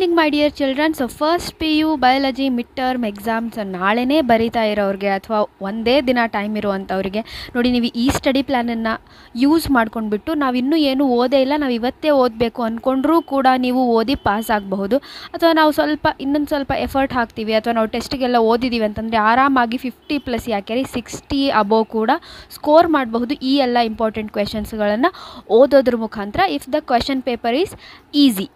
Evening my dear children so first P U biology mid term exams ನಾಳೆನೇ ಬರೀತಾ ಇರೋರಿಗೆ ಅಥವಾ ಒಂದೇ ದಿನ ಟೈಮ್ ಇರುವಂಥವ್ರಿಗೆ. ನೋಡಿ, ನೀವು ಈ ಸ್ಟಡಿ ಪ್ಲ್ಯಾನನ್ನು ಯೂಸ್ ಮಾಡ್ಕೊಂಡ್ಬಿಟ್ಟು ನಾವು ಇನ್ನೂ ಏನು ಓದೇ ಇಲ್ಲ, ನಾವು ಇವತ್ತೇ ಓದಬೇಕು ಅಂದ್ಕೊಂಡ್ರೂ ಕೂಡ ನೀವು ಓದಿ ಪಾಸ್ ಆಗಬಹುದು. ಅಥವಾ ನಾವು ಸ್ವಲ್ಪ, ಇನ್ನೊಂದು ಸ್ವಲ್ಪ ಎಫರ್ಟ್ ಹಾಕ್ತೀವಿ, ಅಥವಾ ನಾವು ಟೆಸ್ಟಿಗೆಲ್ಲ ಓದಿದ್ದೀವಿ ಅಂತಂದರೆ ಆರಾಮಾಗಿ ಫಿಫ್ಟಿ ಪ್ಲಸ್ ಯಾಕೆ ರೀ ಸಿಕ್ಸ್ಟಿ ಅಬೋವ್ ಕೂಡ ಸ್ಕೋರ್ ಮಾಡಬಹುದು ಈ ಎಲ್ಲ ಇಂಪಾರ್ಟೆಂಟ್ ಕ್ವೆಶನ್ಸ್ಗಳನ್ನು ಓದೋದ್ರ ಮುಖಾಂತರ. If the question paper is easy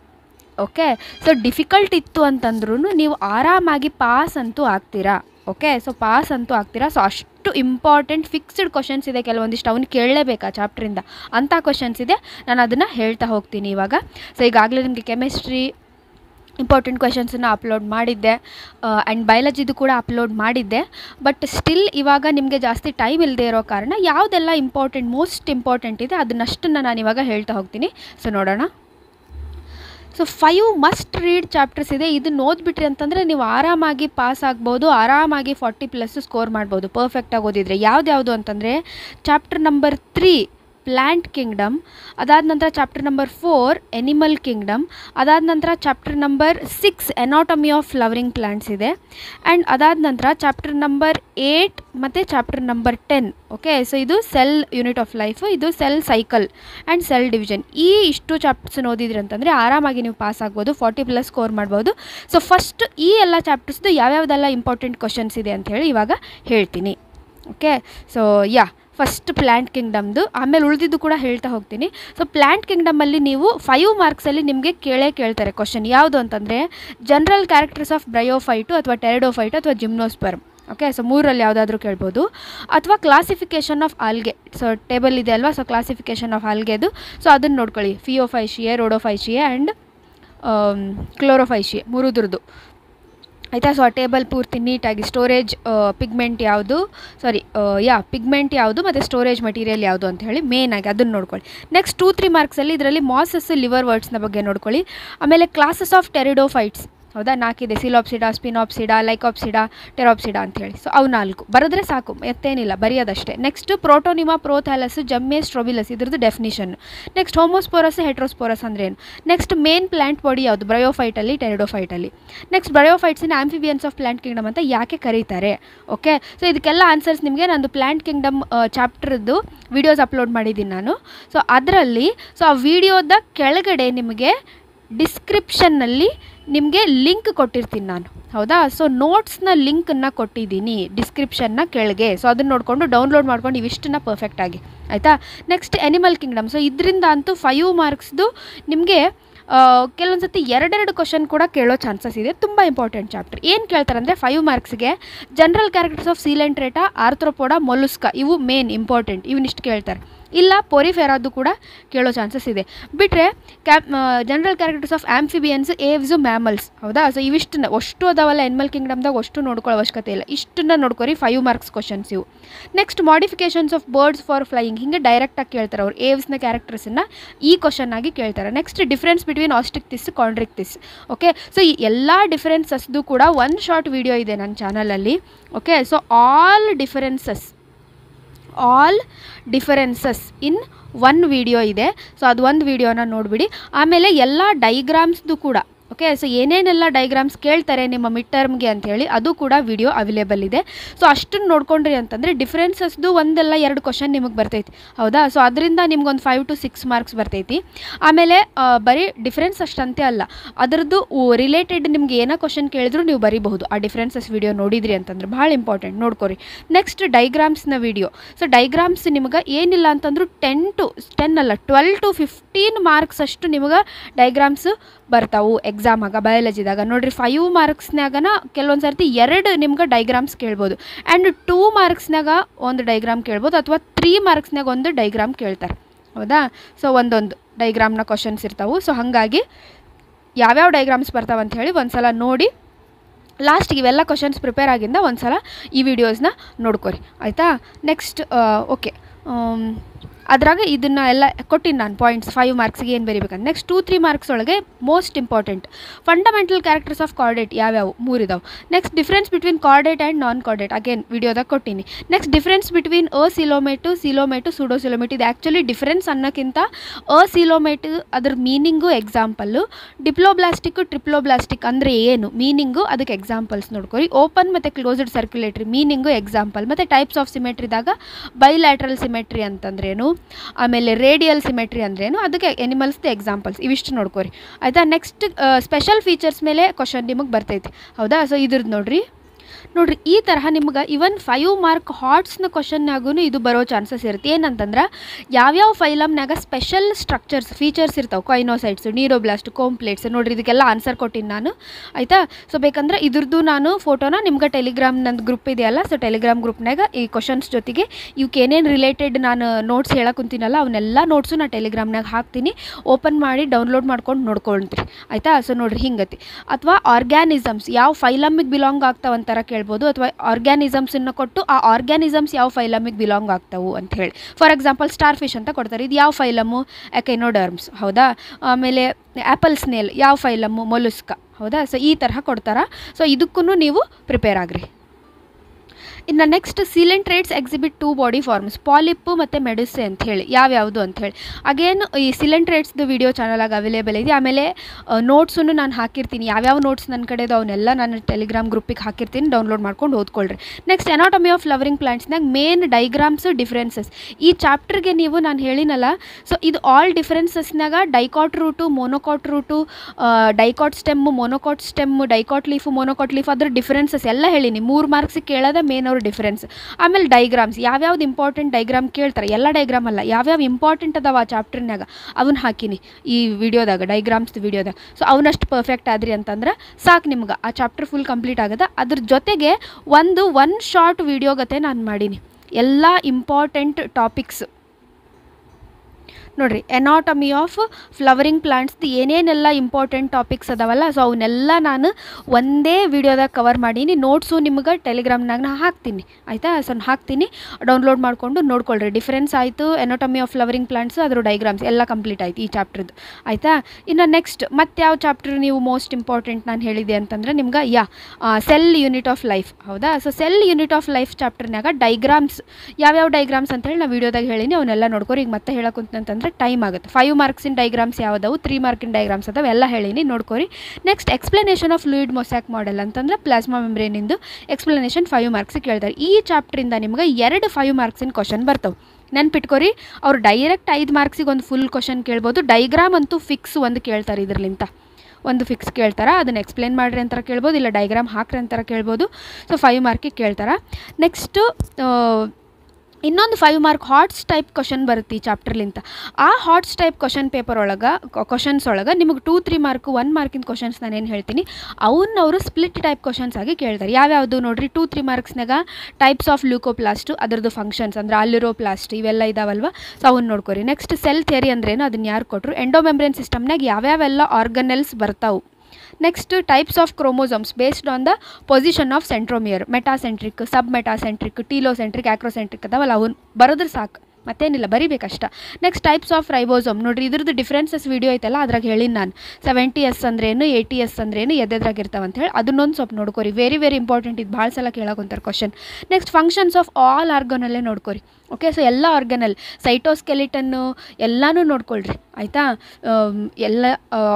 okay so difficult ಇತ್ತು ಅಂತಂದ್ರೂ ನೀವು ಆರಾಮಾಗಿ ಪಾಸ್ ಅಂತೂ ಆಗ್ತೀರಾ? ಓಕೆ ಸೊ ಪಾಸ್ ಅಂತೂ ಆಗ್ತೀರಾ? ಸೊ ಅಷ್ಟು ಇಂಪಾರ್ಟೆಂಟ್ ಫಿಕ್ಸ್ಡ್ ಕ್ವಶನ್ಸ್ ಇದೆ ಕೆಲವೊಂದಿಷ್ಟು ಅವ್ನು ಕೇಳಲೇಬೇಕಾ ಚಾಪ್ಟ್ರಿಂದ ಅಂಥ ಕ್ವಶನ್ಸ್ ಇದೆ. ನಾನು ಅದನ್ನು ಹೇಳ್ತಾ ಹೋಗ್ತೀನಿ ಇವಾಗ. ಸೊ ಈಗಾಗಲೇ ನಿಮಗೆ ಕೆಮಿಸ್ಟ್ರಿ ಇಂಪಾರ್ಟೆಂಟ್ ಕ್ವೆಶನ್ಸನ್ನು ಅಪ್ಲೋಡ್ ಮಾಡಿದ್ದೆ. ಆ್ಯಂಡ್ ಬಯಾಲಜಿದು ಕೂಡ ಅಪ್ಲೋಡ್ ಮಾಡಿದ್ದೆ. ಬಟ್ ಸ್ಟಿಲ್ ಇವಾಗ ನಿಮಗೆ ಜಾಸ್ತಿ ಟೈಮ್ ಇಲ್ಲದೆ ಇರೋ ಕಾರಣ, ಯಾವುದೆಲ್ಲ ಇಂಪಾರ್ಟೆಂಟ್ ಮೋಸ್ಟ್ ಇಂಪಾರ್ಟೆಂಟ್ ಇದೆ, ಅದನ್ನಷ್ಟನ್ನು ನಾನು ಇವಾಗ ಹೇಳ್ತಾ ಹೋಗ್ತೀನಿ. ಸೊ ನೋಡೋಣ. So five must read chapters ಇದೆ. ಇದನ್ನ ಓದ್ಬಿಟ್ರಿ ಅಂತಂದರೆ ನೀವು ಆರಾಮಾಗಿ ಪಾಸ್ ಆಗ್ಬೋದು, ಆರಾಮಾಗಿ ಫಾರ್ಟಿ ಪ್ಲಸ್ ಸ್ಕೋರ್ ಮಾಡ್ಬೋದು ಪರ್ಫೆಕ್ಟಾಗಿ ಓದಿದರೆ. ಯಾವ್ದ್ಯಾವುದು ಅಂತಂದರೆ chapter number three plant kingdom, ಅದಾದ ನಂತರ chapter number four, animal kingdom, ಅದಾದ ನಂತರ chapter number six anatomy of flowering plants ಇದೆ. ಆ್ಯಂಡ್ ಅದಾದ ನಂತರ ಚಾಪ್ಟರ್ ನಂಬರ್ ಏಯ್ಟ್ ಮತ್ತು chapter number ten, okay? So ಇದು ಸೆಲ್ ಯೂನಿಟ್ ಆಫ್ ಲೈಫ್, ಇದು cell cycle and cell division. ಈ ಇಷ್ಟು ಚಾಪ್ಟರ್ಸ್ ಓದಿದ್ರಿ ಅಂತಂದರೆ ಆರಾಮಾಗಿ ನೀವು ಪಾಸ್ ಆಗ್ಬೋದು, ಫಾರ್ಟಿ ಪ್ಲಸ್ ಸ್ಕೋರ್ ಮಾಡ್ಬೋದು. ಸೊ ಫಸ್ಟ್ ಈ ಎಲ್ಲ ಚಾಪ್ಟರ್ಸ್ದು ಯಾವ್ಯಾವ್ದೆಲ್ಲ ಇಂಪಾರ್ಟೆಂಟ್ ಕ್ವಶನ್ಸ್ ಇದೆ ಅಂತ ಹೇಳಿ ಇವಾಗ ಹೇಳ್ತೀನಿ, okay? So yeah first plant ಕಿಂಗ್ಡಮ್ದು ಆಮೇಲೆ ಉಳಿದಿದ್ದು ಕೂಡ ಹೇಳ್ತಾ ಹೋಗ್ತೀನಿ. ಸೊ ಪ್ಲ್ಯಾಂಟ್ ಕಿಂಗ್ಡಮಲ್ಲಿ ನೀವು ಫೈವ್ ಮಾರ್ಕ್ಸಲ್ಲಿ ನಿಮಗೆ ಕೇಳೇ ಕೇಳ್ತಾರೆ ಕ್ವಶನ್ ಯಾವುದು ಅಂತಂದರೆ ಜನರಲ್ ಕ್ಯಾರೆಕ್ಟರ್ಸ್ ಆಫ್ ಬ್ರಯೋಫೈಟು ಅಥವಾ ಟೆರಡೋಫೈಟು ಅಥವಾ ಜಿಮ್ನೋಸ್ಪರ್ಮ್ ಓಕೆ ಸೊ ಮೂರಲ್ಲಿ ಯಾವುದಾದ್ರೂ ಕೇಳ್ಬೋದು. ಅಥವಾ classification of algae so table ಇದೆ ಅಲ್ವಾ? ಸೊ ಕ್ಲಾಸಿಫಿಕೇಷನ್ ಆಫ್ ಆಲ್ಗೆದು ಸೊ ಅದನ್ನು ನೋಡ್ಕೊಳ್ಳಿ. ಫಿಯೋಫೈಶಿಯೆ ರೋಡೋಫೈಶಿಯೆ ಆ್ಯಂಡ್ ಕ್ಲೋರೋಫೈಶಿಯೆ ಮೂರುದ್ರದ್ದು ಆಯಿತಾ? ಸೊ ಆ ಟೇಬಲ್ ಪೂರ್ತಿ ನೀಟಾಗಿ ಸ್ಟೋರೇಜ್ ಪಿಗ್ಮೆಂಟ್ ಯಾವುದು? ಸಾರಿ ಯಾ ಪಿಗ್ಮೆಂಟ್ ಯಾವುದು ಮತ್ತು ಸ್ಟೋರೇಜ್ ಮಟೀರಿಯಲ್ ಯಾವುದು ಅಂತ ಹೇಳಿ ಮೇನಾಗಿ ಅದನ್ನು ನೋಡ್ಕೊಳ್ಳಿ. ನೆಕ್ಸ್ಟ್ ಟೂ ತ್ರೀ ಮಾರ್ಕ್ಸಲ್ಲಿ ಇದರಲ್ಲಿ ಮಾಸಸ್ ಲಿವರ್ ವರ್ಡ್ಸ್ನ ಬಗ್ಗೆ ನೋಡ್ಕೊಳ್ಳಿ. ಆಮೇಲೆ ಕ್ಲಾಸಸ್ ಆಫ್ ಟೆರಿಡೋಫೈಟ್ಸ್ ಹೌದಾ? ನಾಲ್ಕಿದೆ ಸಿಲೋಪ್ಸಿಡಾ, ಸ್ಪಿನಾಪ್ಸಿಡಾ, ಲೈಕಾಪ್ಸಿಡಾ, ಟೆರಾಪ್ಸಿಡಾ ಅಂತ ಹೇಳಿ ಸೊ ಅವು ನಾಲ್ಕು. ಬರೆದ್ರೆ ಸಾಕು. ಎತ್ತೇನಿಲ್ಲ. ಬರೆಯೋದಷ್ಟೇ. Next protonema prothallus gemmae, strobilus. ಇದ್ರದ್ದು ಡೆಫಿನಿಷನ್ ನೆಕ್ಸ್ಟ್ ಹೋಮೋಸ್ಪೋರಸ್ ಹೆಟ್ರೋಸ್ಪೋರಸ್ ಅಂದ್ರೆ ಏನು? ನೆಕ್ಸ್ಟ್ ಮೇನ್ ಪ್ಲಾಂಟ್ ಬಾಡಿ ಯಾವುದು? ಬ್ರಯೋಫೈಟಲ್ಲಿ ಟೆರಿಡೋಫೈಟಲ್ಲಿ ನೆಕ್ಸ್ಟ್ ಬ್ರಯೋಫೈಟ್ಸಿನ ಆಂಫಿಬಿಯನ್ಸ್ ಆಫ್ ಪ್ಲಾಂಟ್ ಕಿಂಗ್ಡಮ್ ಅಂತ ಯಾಕೆ ಕರೀತಾರೆ? ಓಕೆ ಸೊ ಇದಕ್ಕೆಲ್ಲ ಆನ್ಸರ್ಸ್ ನಿಮಗೆ. ನಂದು ಪ್ಲಾಂಟ್ ಕಿಂಗ್ಡಮ್ ಚಾಪ್ಟರ್ದು ವೀಡಿಯೋಸ್ ಅಪ್ಲೋಡ್ ಮಾಡಿದ್ದೀನಿ ನಾನು. ಸೊ ಅದರಲ್ಲಿ ಸೊ ಆ ವಿಡಿಯೋದ ಕೆಳಗಡೆ ನಿಮಗೆ ಡಿಸ್ಕ್ರಿಪ್ಷನ್ನಲ್ಲಿ ನಿಮಗೆ ಲಿಂಕ್ ಕೊಟ್ಟಿರ್ತೀನಿ ನಾನು, ಹೌದಾ? ಸೊ ನೋಟ್ಸ್ನ ಲಿಂಕನ್ನು ಕೊಟ್ಟಿದ್ದೀನಿ ಡಿಸ್ಕ್ರಿಪ್ಷನ್ನ ಕೆಳಗೆ. ಸೊ ಅದನ್ನು ನೋಡಿಕೊಂಡು ಡೌನ್ಲೋಡ್ ಮಾಡ್ಕೊಂಡು ಇವಿಷ್ಟನ್ನ ಪರ್ಫೆಕ್ಟಾಗಿ ಆಯಿತಾ? ನೆಕ್ಸ್ಟ್ ಎನಿಮಲ್ ಕಿಂಗ್ಡಮ್ ಸೊ ಇದರಿಂದ ಅಂತೂ ಫೈವ್ ಮಾರ್ಕ್ಸ್ದು ನಿಮಗೆ ಕೆಲವೊಂದು ಸತಿ ಎರಡೆರಡು ಕ್ವಶನ್ ಕೂಡ ಕೇಳೋ ಚಾನ್ಸಸ್ ಇದೆ. ತುಂಬ ಇಂಪಾರ್ಟೆಂಟ್ ಚಾಪ್ಟರ್ ಏನು ಕೇಳ್ತಾರೆ ಅಂದರೆ five ಮಾರ್ಕ್ಸ್ಗೆ general characters of coelenterata arthropoda mollusca ಇವು ಮೇನ್ ಇಂಪಾರ್ಟೆಂಟ್ ಇವನ್ನಿಷ್ಟು ಕೇಳ್ತಾರೆ. ಇಲ್ಲ ಪೊರಿಫೆರಾದು ಕೂಡ ಕೇಳೋ ಚಾನ್ಸಸ್ ಇದೆ. ಬಿಟ್ಟರೆ cap general characters of amphibians aves mammals ಹೌದಾ? ಸೊ ಇವಿಷ್ಟನ್ನ, ಅಷ್ಟು ಅದಾವಲ್ಲ ಎನಿಮಲ್ ಕಿಂಗ್ಡಮ್ದಾಗ ಅಷ್ಟು ನೋಡ್ಕೊಳ್ಳೋ ಅವಶ್ಯಕತೆ ಇಲ್ಲ. ಇಷ್ಟನ್ನ ನೋಡ್ಕೊರಿ ಫೈವ್ ಮಾರ್ಕ್ಸ್ ಕ್ವಶನ್ಸ್ ಇವು. Next modifications of birds for flying ಹಿಂಗೆ ಡೈರೆಕ್ಟಾಗಿ ಕೇಳ್ತಾರೆ ಅವ್ರು. ಏವ್ಸ್ನ ಕ್ಯಾರೆಕ್ಟರ್ಸನ್ನು ಈ ಕ್ವಶನ್ ಆಗಿ ಕೇಳ್ತಾರೆ. Next difference between osteichthyes chondrichthyes okay so ಈ ಎಲ್ಲ ಡಿಫರೆನ್ಸಸ್ದು ಕೂಡ ಒಂದು ಶಾರ್ಟ್ ವಿಡಿಯೋ ಇದೆ ನನ್ನ ಚಾನಲಲ್ಲಿ okay so all differences all differences in one video ಇದೆ. ಸೊ ಅದು ಒಂದು ವಿಡಿಯೋನ ನೋಡಿಬಿಡಿ. ಆಮೇಲೆ ಎಲ್ಲ ಡೈಗ್ರಾಮ್ಸ್ದು ಕೂಡ ಓಕೆ ಸೊ ಏನೇನೆಲ್ಲ ಡೈಗ್ರಾಮ್ಸ್ ಕೇಳ್ತಾರೆ ನಿಮ್ಮ ಮಿಡ್ ಟರ್ಮ್ಗೆ ಅಂಥೇಳಿ, ಅದು ಕೂಡ ವಿಡಿಯೋ ಅವೈಲೇಬಲ್ ಇದೆ. ಸೊ ಅಷ್ಟನ್ನು ನೋಡ್ಕೊಂಡ್ರಿ ಅಂತಂದರೆ ಡಿಫ್ರೆನ್ಸಸ್ದು ಒಂದೆಲ್ಲ ಎರಡು ಕ್ವಶನ್ ನಿಮಗೆ ಬರ್ತೈತಿ. ಹೌದಾ? ಸೊ ಅದರಿಂದ ನಿಮ್ಗೊಂದು ಫೈವ್ ಟು ಸಿಕ್ಸ್ ಮಾರ್ಕ್ಸ್ ಬರ್ತೈತಿ. ಆಮೇಲೆ ಬರೀ ಡಿಫ್ರೆನ್ಸ್ ಅಷ್ಟಂತೆ ಅಲ್ಲ. ಅದರದ್ದು ರಿಲೇಟೆಡ್ ನಿಮ್ಗೆ ಏನೋ ಕ್ವಶನ್ ಕೇಳಿದ್ರು ನೀವು ಬರೀಬಹುದು. ಆ ಡಿಫ್ರೆನ್ಸಸ್ ವಿಡಿಯೋ ನೋಡಿದ್ರಿ ಅಂತಂದ್ರೆ ಭಾಳ ಇಂಪಾರ್ಟೆಂಟ್ ನೋಡ್ಕೊರಿ. ನೆಕ್ಸ್ಟ್ ಡೈಗ್ರಾಮ್ಸ್ನ ವಿಡಿಯೋ ಸೊ ಡೈಗ್ರಾಮ್ಸ್ ನಿಮಗೆ ಏನಿಲ್ಲ ಅಂತಂದ್ರೂ ಟೆನ್ ಟು ಟೆನ್ ಅಲ್ಲ ಟ್ವೆಲ್ ಟು ಫಿಫ್ಟೀನ್ ಮಾರ್ಕ್ಸ್ ಅಷ್ಟು ನಿಮಗೆ ಡೈಗ್ರಾಮ್ಸ್ ಬರ್ತಾವು. ಎಕ್ಸಾಮಾಗ ಬಯಾಲಜಿದಾಗ ನೋಡಿರಿ ಫೈವ್ ಮಾರ್ಕ್ಸ್ನಾಗನ ಕೆಲವೊಂದು ಸರ್ತಿ ಎರಡು ನಿಮ್ಗೆ ಡೈಗ್ರಾಮ್ಸ್ ಕೇಳ್ಬೋದು. ಆ್ಯಂಡ್ ಟೂ ಮಾರ್ಕ್ಸ್ನಾಗ ಒಂದು ಡೈಗ್ರಾಮ್ ಕೇಳ್ಬೋದು, ಅಥವಾ ತ್ರೀ ಮಾರ್ಕ್ಸ್ನಾಗ ಒಂದು ಡೈಗ್ರಾಮ್ ಕೇಳ್ತಾರೆ. ಹೌದಾ? ಸೊ ಒಂದೊಂದು ಡೈಗ್ರಾಮ್ನ ಕ್ವಶನ್ಸ್ ಇರ್ತಾವೆ. ಸೊ ಹಾಗಾಗಿ ಯಾವ್ಯಾವ ಡೈಗ್ರಾಮ್ಸ್ ಬರ್ತಾವೆ ಅಂತ ಹೇಳಿ ಒಂದು ಸಲ ನೋಡಿ ಲಾಸ್ಟಿಗೆ ಇವೆಲ್ಲ ಕ್ವಶನ್ಸ್ ಪ್ರಿಪೇರ್ ಆಗಿಂದ ಒಂದು ಸಲ ಈ ವಿಡಿಯೋಸ್ನ ನೋಡ್ಕೊರಿ. ಆಯಿತಾ? ನೆಕ್ಸ್ಟ್ ಓಕೆ ಅದ್ರಾಗ ಇದನ್ನ ಎಲ್ಲ ಕೊಟ್ಟಿನಿ ನಾನು ಪಾಯಿಂಟ್ಸ್ ಫೈವ್ ಮಾರ್ಕ್ಸ್ಗೆ ಏನು ಬರೀಬೇಕಂತ. ನೆಕ್ಸ್ಟ್ ಟೂ ತ್ರೀ ಮಾರ್ಕ್ಸ್ ಒಳಗೆ most important fundamental characters of chordate ಯಾವ್ಯಾವು? ಮೂರಿದಾವೆ next difference between chordate and non chordate again ವಿಡಿಯೋದಾಗ ಕೊಟ್ಟಿನಿ. Next difference between a coelomate coelomate pseudo coelomate ಇದು ಆ್ಯಕ್ಚುಲಿ ಡಿಫ್ರೆನ್ಸ್ ಅನ್ನೋಕ್ಕಿಂತ ಅ ಸಿಲೋಮೇಟ್ ಅದ್ರ ಮೀನಿಂಗು ಎಕ್ಸಾಂಪಲ್ಲು ಡಿಪ್ಲೋಬ್ಲಾಸ್ಟಿಕ್ ಟ್ರಿಪ್ಲೋಬ್ಲಾಸ್ಟಿಕ್ ಅಂದರೆ ಏನು? Meaning ಅದಕ್ಕೆ examples ನೋಡ್ಕೊರಿ. Open ಮತ್ತು closed circulatory meaning example ಮತ್ತು ಟೈಪ್ಸ್ ಆಫ್ ಸಿಮೆಟ್ರಿದಾಗ ಬೈಲ್ಯಾಟ್ರಲ್ ಸಿಮೆಟ್ರಿ ಅಂತಂದ್ರೇನು? ಆಮೇಲೆ ರೇಡಿಯಲ್ ಸಿಮೆಟ್ರಿ ಅಂದ್ರೇನು? ಅದಕ್ಕೆ ಎನಿಮಲ್ಸ್ದು ಎಕ್ಸಾಂಪಲ್ಸ್ ಇವಿಷ್ಟು ನೋಡ್ಕೋರಿ. ಆಯಿತಾ? ನೆಕ್ಸ್ಟ್ ಸ್ಪೆಷಲ್ ಫೀಚರ್ಸ್ ಮೇಲೆ ಕ್ವಶನ್ ನಿಮಗೆ ಬರ್ತೈತಿ. ಹೌದಾ? ಸೊ ಇದ್ರದ್ದು ನೋಡ್ರಿ. ನೋಡ್ರಿ, ಈ ತರಹ ನಿಮ್ಗೆ ಇವನ್ ಫೈವ್ ಮಾರ್ಕ್ ಹಾಟ್ಸ್ನ ಕ್ವಶನ್ನಾಗೂ ಇದು ಬರೋ ಚಾನ್ಸಸ್ ಇರುತ್ತೆ. ಏನಂತಂದ್ರೆ, ಯಾವ್ಯಾವ ಫೈಲಮ್ನಾಗ ಸ್ಪೆಷಲ್ ಸ್ಟ್ರಕ್ಚರ್ಸ್ ಫೀಚರ್ಸ್ ಇರ್ತಾವೆ? ಕೈನೋಸೈಟ್ಸ್ ನೀರೋಬ್ಲಾಸ್ಟ್ ಕೋಂಪ್ಲೇಟ್ಸ್ ನೋಡ್ರಿ, ಇದಕ್ಕೆಲ್ಲ ಆನ್ಸರ್ ಕೊಟ್ಟಿನಿ ನಾನು. ಆಯಿತಾ? ಸೊ ಬೇಕಂದ್ರೆ ಇದ್ರದ್ದು ನಾನು ಫೋಟೋನ ನಿಮ್ಗೆ ಟೆಲಿಗ್ರಾಮ್ ನಂದು ಗ್ರೂಪ್ ಇದೆಯಲ್ಲ ಸೊ ಟೆಲಿಗ್ರಾಮ್ ಗ್ರೂಪ್ನಾಗ ಈ ಕ್ವಶನ್ಸ್ ಜೊತೆಗೆ ಇವಕ್ಕೆ ಏನೇನು ರಿಲೇಟೆಡ್ ನಾನು ನೋಟ್ಸ್ ಹೇಳಕ್ಕೆ ಕುಂತೀನಲ್ಲ ಅವನ್ನೆಲ್ಲ ನೋಟ್ಸು ನಾನು ಟೆಲಿಗ್ರಾಮ್ನಾಗ ಹಾಕ್ತೀನಿ. ಓಪನ್ ಮಾಡಿ ಡೌನ್ಲೋಡ್ ಮಾಡ್ಕೊಂಡು ನೋಡ್ಕೊಳ್ತೀರಿ. ಆಯಿತಾ? ಸೊ ನೋಡ್ರಿ, ಹಿಂಗತಿ. ಅಥವಾ ಆರ್ಗ್ಯಾನಿಸಮ್ಸ್ ಯಾವ ಫೈಲಮಿಗೆ ಬಿಲಾಂಗ್ ಆಗ್ತಾವಂತಾರ ಕೇಳ್ಬೋದು ಅಥವಾ ಆರ್ಗ್ಯಾನಿಸಮ್ಸನ್ನು ಕೊಟ್ಟು ಆ ಆರ್ಗ್ಯಾನಿಸಮ್ಸ್ ಯಾವ ಫೈಲಮಿಗೆ ಬಿಲಾಂಗ್ ಆಗ್ತಾವು ಅಂತ ಹೇಳಿ. ಫಾರ್ ಎಕ್ಸಾಂಪಲ್ ಸ್ಟಾರ್ ಫಿಶ್ ಅಂತ ಕೊಡ್ತಾರೆ. ಇದು ಯಾವ ಫೈಲಮು ಎಕೆನೋಡರ್ಮ್ಸ್ ಹೌದಾ? ಆಮೇಲೆ ಆ್ಯಪಲ್ ಸ್ನೇಲ್ ಯಾವ ಫೈಲಮ್ಮು ಮೊಲುಸ್ಕ ಹೌದಾ? ಸೊ ಈ ತರಹ ಕೊಡ್ತಾರೆ? ಸೊ ಇದಕ್ಕೂ ನೀವು ಪ್ರಿಪೇರ್ ಆಗ್ರಿ. ಇನ್ನು next coelenterates exhibit two body forms polyp ಮತ್ತು ಮೆಡಿಸೆ ಅಂತ ಹೇಳಿ, ಯಾವ್ಯಾವುದು ಅಂತ ಹೇಳಿ. ಅಗೇನ್ ಈ ಸಿಲೆಂಟ್ರೇಟ್ಸ್ದು ವಿಡಿಯೋ ಚಾನಲಾಗಿ ಅವೈಲೇಬಲ್ ಇದೆ. ಆಮೇಲೆ ನೋಟ್ಸನ್ನು ನಾನು ಹಾಕಿರ್ತೀನಿ. ಯಾವ್ಯಾವ ನೋಟ್ಸ್ ನನ್ನ ಕಡೆದು ಅವನ್ನೆಲ್ಲ ನಾನು ಟೆಲಿಗ್ರಾಮ್ ಗ್ರೂಪಿಗೆ ಹಾಕಿರ್ತೀನಿ. ಡೌನ್ಲೋಡ್ ಮಾಡ್ಕೊಂಡು ಓದ್ಕೊಳ್ರಿ. ನೆಕ್ಸ್ಟ್ ಎನಾಟಮಿ ಆಫ್ ಲವರಿಂಗ್ ಪ್ಲಾಂಟ್ಸ್ನಾಗ ಮೇನ್ ಡೈಗ್ರಾಮ್ಸ್ ಡಿಫ್ರೆನ್ಸಸ್ ಈ ಚಾಪ್ಟರ್ಗೆ ನೀವು ನಾನು ಹೇಳಿನಲ್ಲ ಸೊ ಇದು all ಡಿಫ್ರೆನ್ಸಸ್ನಾಗ dicot root monocot root dicot stem monocot stem dicot leaf monocot leaf ಅದ್ರ ಡಿಫ್ರೆನ್ಸಸ್ ಎಲ್ಲ ಹೇಳಿನಿ. ಮೂರು ಮಾರ್ಕ್ಸಿಗೆ ಕೇಳೋದ ಮೇನ್ ಅವ್ರ ಡಿಫ್ರೆನ್ಸ್ ಆಮೇಲೆ ಡೈಗ್ರಾಮ್ಸ್ ಯಾವ್ಯಾವ್ದು ಇಂಪಾರ್ಟೆಂಟ್ ಡೈಗ್ರಾಮ್ ಕೇಳ್ತಾರೆ? ಎಲ್ಲ ಡೈಗ್ರಾಮ್ ಅಲ್ಲ, ಯಾವ್ಯಾವ ಇಂಪಾರ್ಟೆಂಟ್ ಅದಾವ ಆ ಚಾಪ್ಟರ್ನಾಗ ಅವನ್ನ ಹಾಕಿನಿ ಈ ವಿಡಿಯೋದಾಗ ಡೈಗ್ರಾಮ್ಸ್ ವಿಡಿಯೋದಾಗ ಸೊ ಅವನಷ್ಟು ಪರ್ಫೆಕ್ಟ್ ಆದ್ರಿ ಅಂತಂದ್ರೆ ಸಾಕು ನಿಮ್ಗೆ. ಆ ಚಾಪ್ಟರ್ ಫುಲ್ ಕಂಪ್ಲೀಟ್ ಆಗದ. ಅದ್ರ ಜೊತೆಗೆ ಒಂದು ಒನ್ ಶಾರ್ಟ್ ವಿಡಿಯೋಗತೆ ನಾನು ಮಾಡೀನಿ. ಎಲ್ಲ ಇಂಪಾರ್ಟೆಂಟ್ ಟಾಪಿಕ್ಸ್ ನೋಡ್ರಿ ಎನಾಟಮಿ ಆಫ್ ಫ್ಲವರಿಂಗ್ ಪ್ಲಾಂಟ್ಸ್ದು ಏನೇನೆಲ್ಲ ಇಂಪಾರ್ಟೆಂಟ್ ಟಾಪಿಕ್ಸ್ ಅದಾವಲ್ಲ ಸೊ ಅವನ್ನೆಲ್ಲ ನಾನು ಒಂದೇ ವಿಡಿಯೋದಾಗ ಕವರ್ ಮಾಡೀನಿ. ನೋಟ್ಸು ನಿಮ್ಗೆ ಟೆಲಿಗ್ರಾಮ್ನಾಗ ನಾ ಹಾಕ್ತೀನಿ. ಆಯಿತಾ? ಸೊ ಹಾಕ್ತೀನಿ. ಡೌನ್ಲೋಡ್ ಮಾಡಿಕೊಂಡು ನೋಡ್ಕೊಳ್ರಿ. ಡಿಫ್ರೆನ್ಸ್ ಆಯಿತು ಎನಾಟಮಿ ಆಫ್ ಫ್ಲವರಿಂಗ್ ಪ್ಲಾಂಟ್ಸ್ ಅದ್ರ ಡೈಗ್ರಾಮ್ಸ್ ಎಲ್ಲ ಕಂಪ್ಲೀಟ್ ಆಯ್ತು ಈ ಚಾಪ್ಟ್ರದ್ದು ಆಯಿತಾ? ಇನ್ನು ನೆಕ್ಸ್ಟ್ ಮತ್ತೆ ಯಾವ ಚಾಪ್ಟರ್ ನೀವು ಮೋಸ್ಟ್ ಇಂಪಾರ್ಟೆಂಟ್ ನಾನು ಹೇಳಿದೆ ಅಂತಂದ್ರೆ ನಿಮ್ಗೆ, ಯಾ ಸೆಲ್ ಯೂನಿಟ್ ಆಫ್ ಲೈಫ್ ಹೌದಾ? So cell unit of life ಚಾಪ್ಟರ್ನಾಗ diagrams ಯಾವ್ಯಾವ ಡೈಗ್ರಾಮ್ಸ್ ಅಂತ ಹೇಳಿ ನಾ ವಿಡಿಯೋದಾಗ ಹೇಳೀನಿ, ಅವನ್ನೆಲ್ಲ ನೋಡ್ಕೋರಿ. ಈಗ ಮತ್ತೆ ಹೇಳಕ್ಕಂತಂದ್ರೆ ಟೈಮ್ ಆಗುತ್ತೆ. ಫೈವ್ ಮಾರ್ಕ್ಸಿನ ಡೈಗ್ರಾಮ್ಸ್ ಯಾವ್ದಾವು? ತ್ರೀ ಮಾರ್ಕಿನ ಡೈಗ್ರಾಮ್ಸ್ ಅದಾವೆ? ಎಲ್ಲ ಹೇಳೀನಿ, ನೋಡ್ಕೊರಿ. Next explanation of fluid mosaic model ಅಂತಂದ್ರೆ ಪ್ಲಾಸ್ಮಾ ಮೆಮ್ರೇನಿಂದು ಎಕ್ಸ್ಪ್ಲನೇಷನ್ ಫೈವ್ ಮಾರ್ಕ್ಸಿಗೆ ಕೇಳ್ತಾರೆ. ಈ ಚಾಪ್ಟ್ರಿಂದ ನಿಮ್ಗೆ ಎರಡು ಫೈವ್ ಮಾರ್ಕ್ಸಿನ ಕ್ವಶನ್ ಬರ್ತವೆ. ನೆನ್ಪಿಟ್ಕೊರಿ, ಅವ್ರು ಡೈರೆಕ್ಟ್ ಐದು ಮಾರ್ಕ್ಸಿಗೆ ಒಂದು ಫುಲ್ ಕ್ವಶನ್ ಕೇಳ್ಬೋದು. ಡೈಗ್ರಾಮ್ ಅಂತೂ ಫಿಕ್ಸ್ ಒಂದು ಕೇಳ್ತಾರೆ ಇದ್ರಲಿಂತ. ಒಂದು ಫಿಕ್ಸ್ ಕೇಳ್ತಾರೆ, ಅದನ್ನು ಎಕ್ಸ್ಪ್ಲೇನ್ ಮಾಡಿರಿ ಅಂತ ಕೇಳ್ಬೋದು, ಇಲ್ಲ ಡೈಗ್ರಾಮ್ ಹಾಕ್ರಿ ಅಂತಾರ ಕೇಳ್ಬೋದು. ಸೊ ಫೈವ್ ಮಾರ್ಕಿಗೆ ಕೇಳ್ತಾರೆ. ನೆಕ್ಸ್ಟು ಇನ್ನೊಂದು five mark HOTS type question ಬರುತ್ತೆ ಈ ಚಾಪ್ಟರ್ಲಿಂತ ಆ ಹಾಟ್ಸ್ ಟೈಪ್ ಕ್ವಶನ್ ಪೇಪರ್ ಒಳಗೆ ಕ್ವಶನ್ಸ್ ಒಳಗೆ ನಿಮಗೆ ಟೂ ತ್ರೀ ಮಾರ್ಕ್ ಒನ್ ಮಾರ್ಕಿನ ಕ್ವಶನ್ಸ್ ನಾನು ಏನು ಹೇಳ್ತೀನಿ ಅವನ್ನ ಅವರು ಸ್ಪ್ಲಿಟ್ ಟೈಪ್ ಕ್ವಶನ್ಸ್ ಆಗಿ ಕೇಳ್ತಾರೆ. ಯಾವ್ಯಾವುದು ನೋಡಿರಿ ಟೂ ತ್ರೀ ಮಾರ್ಕ್ಸ್ನಾಗ ಟೈಪ್ಸ್ ಆಫ್ ಲ್ಯೂಕೋಪ್ಲಾಸ್ಟು ಅದರದ್ದು ಫಂಕ್ಷನ್ಸ್ ಅಂದರೆ ಅಲ್ಲಿರೋಪ್ಲಾಸ್ಟ್ ಇವೆಲ್ಲ ಇದಾವಲ್ವ? ಸೊ ಅವ್ನು ನೋಡ್ಕೊರಿ. ನೆಕ್ಸ್ಟ್ ಸೆಲ್ ಥಿಯರಿ ಅಂದ್ರೇನು? ಅದನ್ನ ಯಾರು ಕೊಟ್ಟರು ಎಂಡೋಮೆಂಬ್ರೇನ್ ಸಿಸ್ಟಮ್ನಾಗ ಯಾವ್ಯಾವೆಲ್ಲ ಆರ್ಗನೆಲ್ಸ್ ಬರ್ತಾವೆ? Next types of chromosomes based on the position of centromere metacentric sub metacentric telocentric acrocentric ಅದಾವಲ್ಲ ಅವ್ನು ಬರೋದ್ರ ಸಾಕು. ಮತ್ತೇನಿಲ್ಲ, ಬರಿಬೇಕಷ್ಟ. ನೆಕ್ಸ್ಟ್ ಟೈಪ್ಸ್ ಆಫ್ ರೈಬೋಸೋಮ್ ನೋಡ್ರಿ, ಇದ್ರದ್ದು ಡಿಫ್ರೆನ್ಸಸ್ ವಿಡಿಯೋ ಐತಲ್ಲ, ಅದ್ರಾಗ ಹೇಳಿನಿ ನಾನು. ಸೆವೆಂಟಿ ಎಸ್ ಅಂದ್ರೇನು ಏಯ್ಟಿ ಎಸ್ ಅಂದ್ರೇನು ಎದ್ದೆದ್ರಾಗ ಇರ್ತಾವೆ ಅಂತ ಹೇಳಿ ಅದನ್ನೊಂದು ಸ್ವಲ್ಪ ನೋಡ್ಕೊರಿ. ವೆರಿ ವೆರಿ ಇಂಪಾರ್ಟೆಂಟ್ ಇದು ಭಾಳ ಸಲ ಕೇಳೋಕೊಂತಾರೆ question next functions of all ಆರ್ಗನಲ್ಲೇ ನೋಡ್ಕೊರಿ. ಓಕೆ ಸೊ ಎಲ್ಲ ಆರ್ಗನಲ್ ಸೈಟೋಸ್ಕೆಲಿಟನ್ನು ಎಲ್ಲನೂ ನೋಡ್ಕೊಳ್ರಿ, ಆಯಿತಾ? ಎಲ್ಲ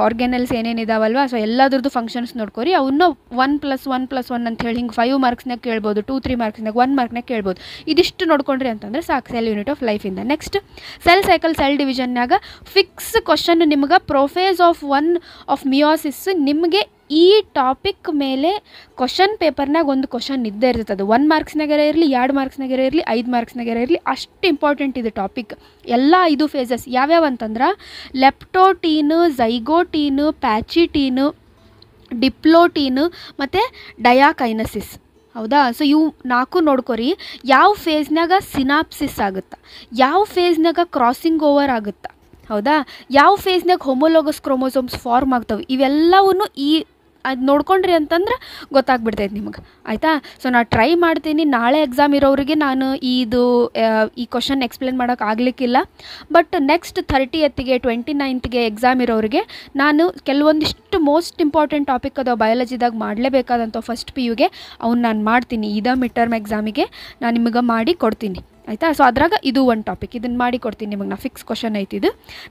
ಆರ್ಗನಲ್ಸ್ ಏನೇನು ಇದಾವಲ್ವ ಸೊ ಎಲ್ಲದ್ರದ್ದು ಫಂಕ್ಷನ್ಸ್ ನೋಡ್ಕೊರಿ. ಅವನ್ನ one plus one plus one ಅಂತ ಹೇಳಿ ಹಿಂಗೆ ಫೈವ್ ಮಾರ್ಕ್ಸ್ನಾಗ ಕೇಳ್ಬೋದು ಟೂ ತ್ರೀ ಮಾರ್ಕ್ಸ್ನಾಗ ಒನ್ ಮಾರ್ಕ್ನಾಗ ಕೇಳ್ಬೋದು. ಇದಿಷ್ಟು ನೋಡ್ಕೊಂಡ್ರಿ ಅಂತಂದ್ರೆ ಸಾಕು ಸೆಲ್ ಯೂನಿಟ್ ಆಫ್ ಲೈಫಿಂದ ನೆಕ್ಸ್ಟ್ ಸೆಲ್ ಸೈಕಲ್ ಸೆಲ್ ಡಿವಿಷನ್ನಾಗ ಫಿಕ್ಸ್ ಕ್ವಶನ್ ನಿಮ್ಗೆ prophase of one of meiosis ನಿಮಗೆ ಈ ಟಾಪಿಕ್ ಮೇಲೆ ಕ್ವಶನ್ ಪೇಪರ್ನಾಗ ಒಂದು ಕ್ವಶನ್ ಇದ್ದೇ ಇರ್ತದೆ. ಅದು ಒನ್ ಮಾರ್ಕ್ಸ್ನಾಗರ ಇರಲಿ, ಎರಡು ಮಾರ್ಕ್ಸ್ನಾಗರ ಇರಲಿ, ಐದು ಮಾರ್ಕ್ಸ್ನಾಗರ ಇರಲಿ, ಅಷ್ಟು ಇಂಪಾರ್ಟೆಂಟ್ ಇದು ಟಾಪಿಕ್ ಎಲ್ಲ ಐದು ಫೇಸಸ್ ಯಾವ್ಯಾವ ಅಂತಂದ್ರೆ ಲೆಪ್ಟೋಟೀನು ಝೈಗೋಟೀನು ಪ್ಯಾಚಿಟೀನು ಡಿಪ್ಲೋಟೀನು ಮತ್ತು ಡಯಾಕೈನಸಿಸ್ ಹೌದಾ? ಸೊ ಇವು ನಾಲ್ಕು ನೋಡ್ಕೊರಿ. ಯಾವ ಫೇಸ್ನಾಗ ಸಿನಾಪ್ಸಿಸ್ ಆಗುತ್ತಾ? ಯಾವ ಫೇಸ್ನಾಗ ಕ್ರಾಸಿಂಗ್ ಓವರ್ ಆಗುತ್ತಾ? ಹೌದಾ? ಯಾವ ಫೇಸ್ನಾಗ ಹೋಮೋಲೋಗಸ್ ಕ್ರೋಮೋಸೋಮ್ಸ್ ಫಾರ್ಮ್ ಆಗ್ತವೆ? ಇವೆಲ್ಲವನ್ನು ಈ ಅದು ನೋಡ್ಕೊಂಡ್ರಿ ಅಂತಂದ್ರೆ ಗೊತ್ತಾಗ್ಬಿಡ್ತೈತೆ ನಿಮಗೆ. ಆಯಿತಾ? ಸೊ ನಾನು ಟ್ರೈ ಮಾಡ್ತೀನಿ. ನಾಳೆ ಎಕ್ಸಾಮ್ ಇರೋರಿಗೆ ನಾನು ಇದು ಈ ಕ್ವಶನ್ ಎಕ್ಸ್ಪ್ಲೇನ್ ಮಾಡೋಕೆ ಆಗಲಿಕ್ಕಿಲ್ಲ. ಬಟ್ ನೆಕ್ಸ್ಟ್ ಥರ್ಟಿ ಎತ್ತಿಗೆ ಟ್ವೆಂಟಿ ನೈನ್ತ್ಗೆ ಎಕ್ಸಾಮ್ ಇರೋರಿಗೆ ನಾನು ಕೆಲವೊಂದಿಷ್ಟು ಮೋಸ್ಟ್ ಇಂಪಾರ್ಟೆಂಟ್ ಟಾಪಿಕ್ ಅದಾವ ಬಯಾಲಜಿದಾಗ ಮಾಡಲೇಬೇಕಾದಂಥ ಫಸ್ಟ್ ಪಿ ಯುಗೆ ಅವ್ನು ನಾನು ಮಾಡ್ತೀನಿ. ಇದ ಮಿಡ್ ಟರ್ಮ್ ಎಕ್ಸಾಮಿಗೆ ನಾನು ನಿಮಗೆ ಮಾಡಿ ಕೊಡ್ತೀನಿ. ಆಯಿತಾ? ಸೊ ಅದ್ರಾಗ ಇದು ಒಂದು ಟಾಪಿಕ್ ಇದನ್ನು ಮಾಡಿ ಕೊಡ್ತೀನಿ ನಿಮಗೆ, ನಾ ಫಿಕ್ಸ್ ಕ್ವಶನ್ ಐತಿ ಇದು.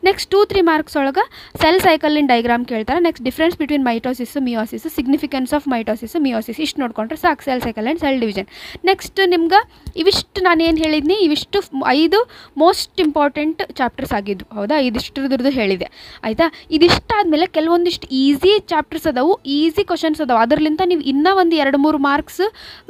ನೆಕ್ಸ್ಟ್ ಟೂ ತ್ರೀ ಮಾರ್ಕ್ಸ್ ಒಳಗೆ ಸೆಲ್ ಸೈಕಲಿನ ಡೈಗ್ರಾಮ್ ಕೇಳ್ತಾರೆ. Next difference between mitosis meiosis significance of mitosis meiosis ಇಷ್ಟು ನೋಡ್ಕೊಂಡ್ರೆ ಸಾಕು cell cycle and cell division next ನಿಮ್ಗೆ ಇವಿಷ್ಟು ನಾನು ಏನು ಹೇಳಿದ್ನಿ? ಇವಿಷ್ಟು ಐದು ಮೋಸ್ಟ್ ಇಂಪಾರ್ಟೆಂಟ್ ಚಾಪ್ಟರ್ಸ್ ಆಗಿದ್ದು. ಹೌದಾ? ಇದಿಷ್ಟರದ್ದು ಹೇಳಿದೆ. ಆಯಿತಾ? ಇದಿಷ್ಟಾದಮೇಲೆ ಕೆಲವೊಂದಿಷ್ಟು ಈಸಿ ಚಾಪ್ಟರ್ಸ್ ಅದಾವು. ಈಸಿ ಕ್ವಶನ್ಸ್ ಅದಾವೆ. ಅದರ್ಲಿಂತ ನೀವು ಇನ್ನೂ ಒಂದು ಎರಡು ಮೂರು ಮಾರ್ಕ್ಸ್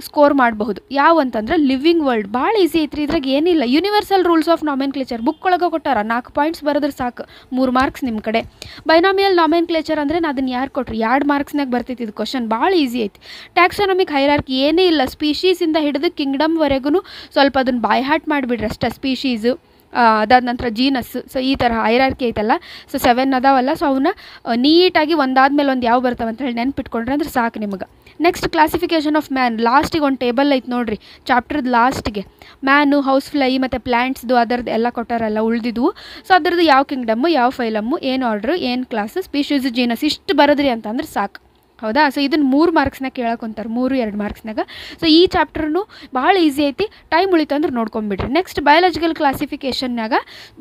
ಸ್ಕೋರ್ ಮಾಡಬಹುದು. ಯಾವ ಅಂತಂದ್ರೆ ಲಿವಿಂಗ್ ವರ್ಲ್ಡ್ ಭಾಳ ಈಸಿ ಐತ್ರಿ ಏನಿಲ್ಲ. Universal rules of nomenclature book ಒಳಗೆ ಕೊಟ್ಟಾರ. ನಾಲ್ಕು ಪಾಯಿಂಟ್ಸ್ ಬರೋದ್ರೆ ಸಾಕು. ಮೂರು ಮಾರ್ಕ್ಸ್ ನಿಮ್ಮ ಕಡೆ. ಬೈನಾಮಿಯಲ್ ನಾಮೆನ್ ಕ್ಲೇಚರ್ ಅಂದರೆ ನಾನು ಅದನ್ನು ಯಾರು ಕೊಟ್ರಿ? ಎರಡು ಮಾರ್ಕ್ಸ್ನಾಗ ಬರ್ತೈತಿ ಇದು ಕ್ವಶನ್ ಭಾಳ ಈಸಿ ಐತಿ. ಟ್ಯಾಕ್ಸಾನಮಿಕ್ ಹೈರಾರ್ಕಿ ಏನೇ ಇಲ್ಲ. ಸ್ಪೀಶೀಸಿಂದ ಹಿಡಿದು ಕಿಂಗ್ಡಮ್ವರೆಗೂ ಸ್ವಲ್ಪ ಅದನ್ನು ಬಾಯ್ ಹಾಟ್ ಮಾಡಿಬಿಡ್ರಿ ಅಷ್ಟೇ. ಸ್ಪೀಶೀಸು ಅದಾದ ನಂತರ ಜೀನಸ್. ಸೊ ಈ ಥರ ಹೈರಾರ್ಕಿ ಐತಲ್ಲ. So seven ಅದಾವಲ್ಲ. ಸೊ ಅವನ್ನ ನೀಟಾಗಿ ಒಂದಾದ್ಮೇಲೆ ಒಂದು ಯಾವ ಬರ್ತಾವೆ ಅಂತ ಹೇಳಿ ನೆನ್ಪಿಟ್ಕೊಂಡ್ರೆ ಅಂದ್ರೆ ಸಾಕು ನಿಮಗೆ. ನೆಕ್ಸ್ಟ್ ಕ್ಲಾಸಿಫಿಕೇಷನ್ ಆಫ್ ಮ್ಯಾನ್ ಲಾಸ್ಟಿಗೆ ಒಂದು ಟೇಬಲ್ ಐತೆ ನೋಡ್ರಿ. ಚಾಪ್ಟರ್ದು ಲಾಸ್ಟಿಗೆ ಮ್ಯಾನು ಹೌಸ್ ಫ್ಲೈ ಮತ್ತು ಪ್ಲ್ಯಾಂಟ್ಸ್ದು ಅದರದ್ದು ಎಲ್ಲ ಕೊಟ್ಟಾರಲ್ಲ, ಉಳಿದಿದ್ವು. ಸೊ ಅದರದ್ದು ಯಾವ ಕಿಂಗ್ಡಮ್ಮು ಯಾವ ಫೈಲಮ್ಮು ಏನು ಆರ್ಡ್ರು ಏನು ಕ್ಲಾಸು ಸ್ಪೀಶೀಸ್ ಜೀನಸ್ ಇಷ್ಟು ಬರೋದ್ರಿ ಅಂತಂದ್ರೆ ಸಾಕು. ಹೌದಾ? ಸೊ ಇದನ್ನು ಮೂರು ಮಾರ್ಕ್ಸ್ನಾಗ ಕೇಳಕೊಂತಾರೆ ಮೂರು, ಎರಡು ಮಾರ್ಕ್ಸ್ನಾಗ ಸೊ ಈ ಚಾಪ್ಟರ್ನು ಭಾಳ ಈಸಿ ಐತಿ ಟೈಮ್ ಉಳಿತು ಅಂದ್ರೆ ನೋಡ್ಕೊಂಬಿಡ್ರಿ ನೆಕ್ಸ್ಟ್ ಬಯಾಲಜಿಕಲ್ ಕ್ಲಾಸಿಫಿಕೇಷನ್ನಾಗ